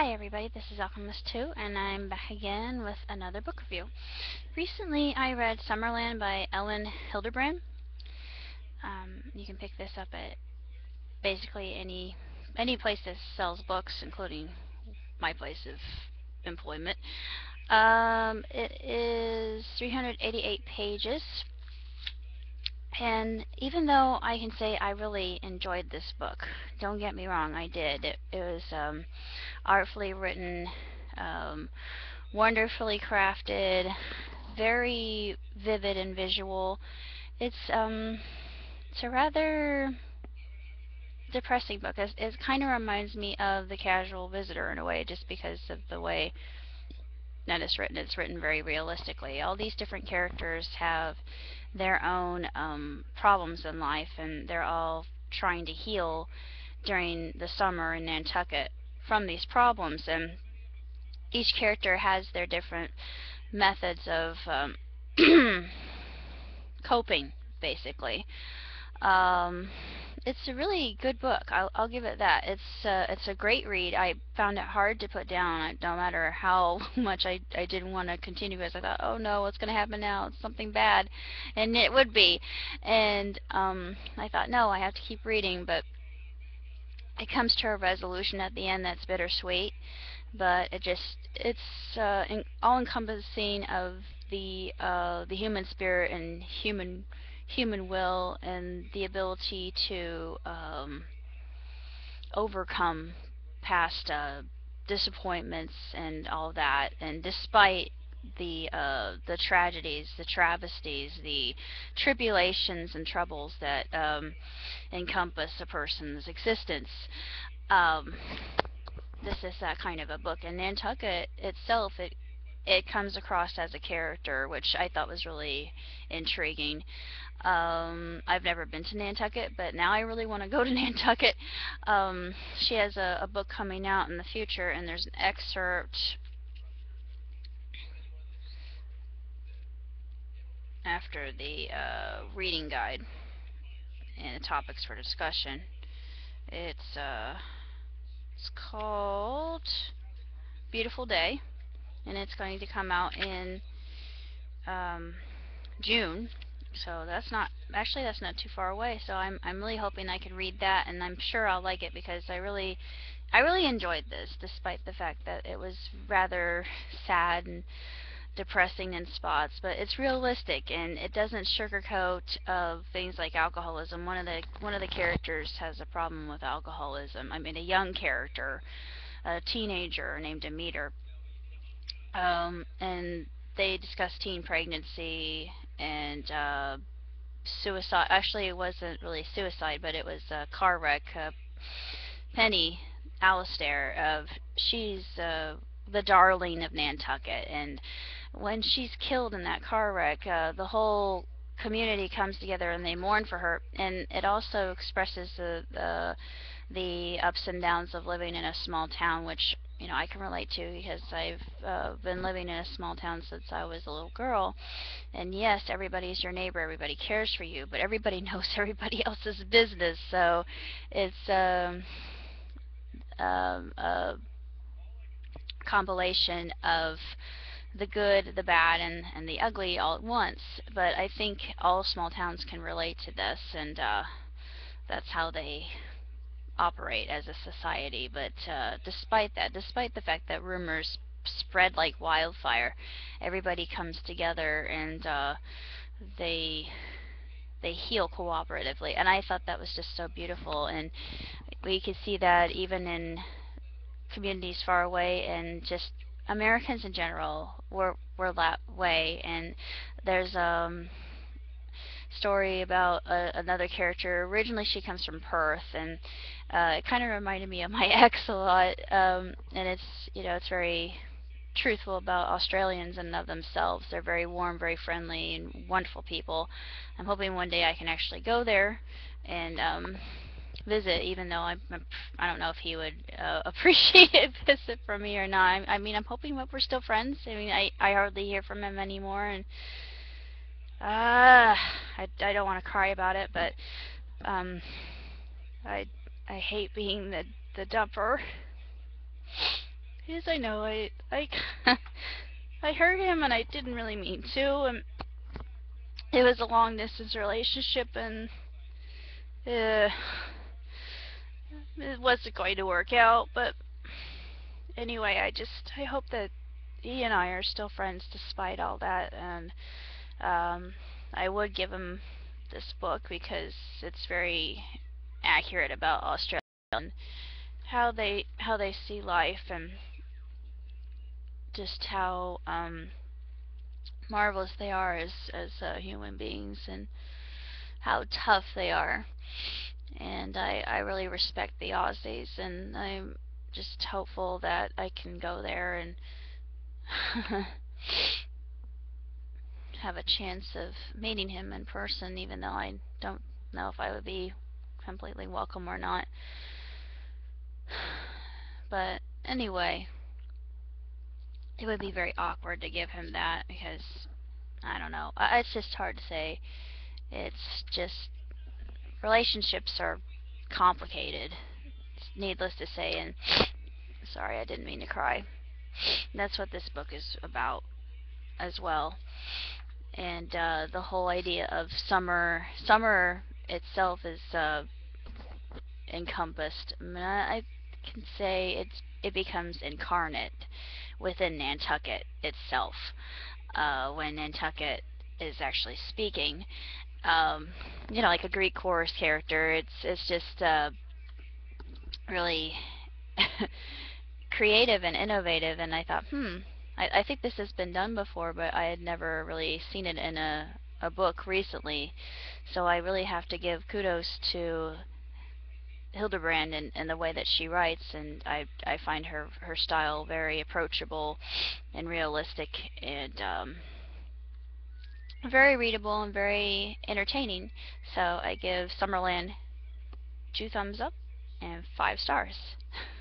Hi everybody, this is Alchemist2 and I'm back again with another book review. Recently I read Summerland by Elin Hilderbrand. Um, you can pick this up at basically any any place that sells books, including my place of employment. Um, it is 388 pages and even though I can say I really enjoyed this book, don't get me wrong, I did. It, it was um, artfully written, um, wonderfully crafted, very vivid and visual. It's um, it's a rather depressing book. It, it kind of reminds me of The Casual Visitor in a way, just because of the way that it's written. It's written very realistically. All these different characters have their own um, problems in life, and they're all trying to heal during the summer in Nantucket from these problems. And each character has their different methods of um, coping, basically. Um, it's a really good book. I'll, I'll give it that. It's uh, it's a great read. I found it hard to put down, no matter how much I I didn't want to continue. Because I thought, oh no, what's going to happen now? It's something bad, and it would be. And um, I thought, no, I have to keep reading. But it comes to a resolution at the end that's bittersweet. But it just it's uh, all encompassing of the uh, the human spirit and human human will and the ability to um, overcome past uh, disappointments and all that. And despite the uh, the tragedies, the travesties, the tribulations and troubles that um, encompass a person's existence. Um, this is that kind of a book. And Nantucket itself, it it comes across as a character, which I thought was really intriguing. Um, I've never been to Nantucket, but now I really want to go to Nantucket. Um, she has a, a book coming out in the future, and there's an excerpt after the uh, reading guide and the topics for discussion. It's uh, it's called Beautiful Day, and it's going to come out in um, June so that's not actually that's not too far away so I'm I'm really hoping I can read that and I'm sure I'll like it because I really I really enjoyed this despite the fact that it was rather sad and depressing in spots but it's realistic and it doesn't sugarcoat of things like alcoholism one of the one of the characters has a problem with alcoholism I mean a young character a teenager named Demeter um, and they discuss teen pregnancy and uh, suicide. Actually, it wasn't really suicide, but it was a car wreck. Uh, Penny Alistair, of she's uh, the darling of Nantucket, and when she's killed in that car wreck, uh, the whole community comes together and they mourn for her. And it also expresses the the, the ups and downs of living in a small town, which you know I can relate to because I've uh, been living in a small town since I was a little girl. And yes, everybody's your neighbor, everybody cares for you, but everybody knows everybody else's business. So it's um, um, a compilation of the good, the bad, and, and the ugly all at once. But I think all small towns can relate to this, and uh, that's how they operate as a society. But uh, despite that, despite the fact that rumors spread like wildfire, everybody comes together and uh, they they heal cooperatively. And I thought that was just so beautiful. And we could see that even in communities far away and just Americans in general were were that way. And there's um story about uh, another character. Originally, she comes from Perth, and uh, it kind of reminded me of my ex a lot. Um, and it's you know it's very truthful about Australians and of themselves. They're very warm, very friendly, and wonderful people. I'm hoping one day I can actually go there and um, visit, even though I'm, I don't know if he would uh, appreciate a visit from me or not. I, I mean, I'm hoping that we're still friends. I mean, I I hardly hear from him anymore, and uh, I, I don't want to cry about it, but um, I I hate being the the dumper. Yes, I know. I I I hurt him, and I didn't really mean to. And it was a long distance relationship, and uh, it wasn't going to work out. But anyway, I just I hope that he and I are still friends despite all that, and um, I would give him this book because it's very accurate about Australia and how they how they see life and just how um, marvelous they are as as uh, human beings and how tough they are. And I I really respect the Aussies, and I'm just hopeful that I can go there and have a chance of meeting him in person, even though I don't know if I would be completely welcome or not. But anyway, it would be very awkward to give him that because I don't know. It's just hard to say. It's just relationships are complicated. Needless to say, and sorry, I didn't mean to cry. That's what this book is about as well. And uh, the whole idea of summer, summer itself is uh, encompassed. I, mean, I can say it's it becomes incarnate within Nantucket itself. Uh, when Nantucket is actually speaking, um, you know, like a Greek chorus character, it's it's just uh, really creative and innovative. And I thought, hmm, I, I think this has been done before, but I had never really seen it in a a book recently. So I really have to give kudos to Hildebrand and, and the way that she writes, and I I find her her style very approachable and realistic and um, very readable and very entertaining. So I give Summerland two thumbs up and five stars.